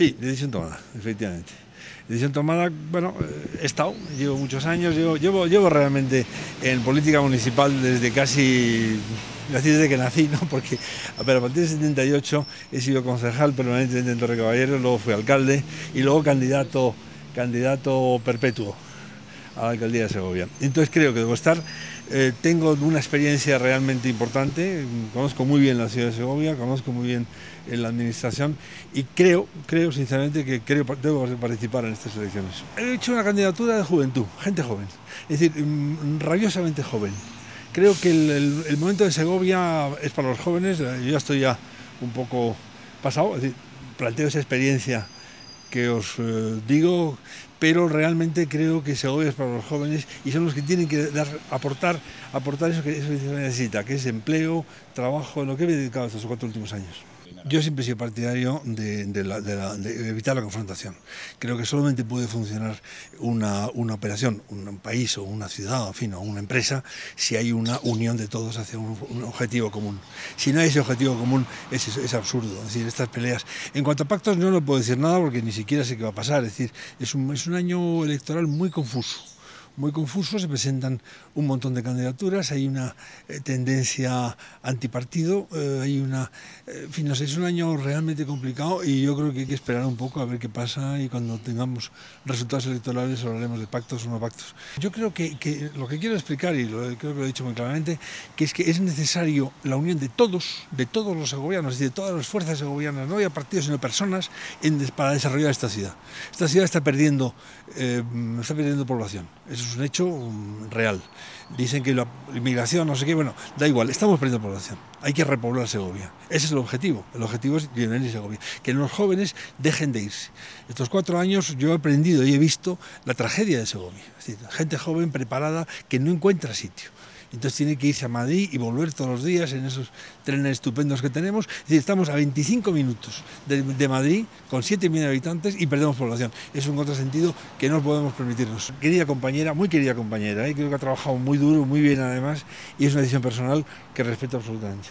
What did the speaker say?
Sí, decisión tomada, efectivamente. Decisión tomada, bueno, he estado, llevo muchos años, llevo, llevo, realmente en política municipal desde casi desde que nací, ¿no? porque a partir del 78 he sido concejal permanentemente en Torre Caballero, luego fui alcalde y luego candidato, candidato perpetuo a la alcaldía de Segovia. Entonces creo que debo estar, eh, tengo una experiencia realmente importante, conozco muy bien la ciudad de Segovia, conozco muy bien en la administración y creo, creo sinceramente que creo, debo participar en estas elecciones. He hecho una candidatura de juventud, gente joven, es decir, mm, rabiosamente joven. Creo que el, momento de Segovia es para los jóvenes, yo ya estoy ya un poco pasado, es decir, planteo esa experiencia que os eh, digo, pero realmente creo que Segovia es para los jóvenes y son los que tienen que dar, aportar, aportar eso que, eso se necesita, que es empleo, trabajo, lo que he dedicado estos cuatro últimos años. Yo siempre he sido partidario de, evitar la confrontación. Creo que solamente puede funcionar una, operación, un país o una ciudad, en fin, o una empresa, si hay una unión de todos hacia un, objetivo común. Si no hay ese objetivo común, es, es, absurdo. Es decir, estas peleas. En cuanto a pactos, no lo puedo decir nada porque ni siquiera sé qué va a pasar. Es decir, es un, es un año electoral muy confuso muy confuso, se presentan un montón de candidaturas, hay una eh, tendencia antipartido, eh, hay una... Eh, en fin, no sé, es un año realmente complicado y yo creo que hay que esperar un poco a ver qué pasa y cuando tengamos resultados electorales hablaremos de pactos o no pactos. Yo creo que, que lo que quiero explicar, y lo, creo que lo he dicho muy claramente, que es que es necesario la unión de todos, de todos los segovianos, de todas las fuerzas segovianas, no había partidos sino personas, para desarrollar esta ciudad. Esta ciudad está perdiendo, está perdiendo población. Eso es un hecho mm, real. Dicen que la inmigración, no sé qué, bueno, da igual, estamos perdiendo población. Hay que repoblar Segovia. Ese es el objetivo. El objetivo es llenar Segovia. Que los jóvenes dejen de irse. Estos cuatro años yo he aprendido y he visto la tragedia de Segovia. Es decir, gente joven preparada que no encuentra sitio entonces tiene que irse a Madrid y volver todos los días en esos trenes estupendos que tenemos. Es decir, estamos a 25 minutos de, Madrid con 7 millones de habitantes y perdemos población. Es un contrasentido que no podemos permitirnos. Querida compañera, muy querida compañera, ¿eh? creo que ha trabajado muy duro, muy bien además, y es una decisión personal que respeto absolutamente.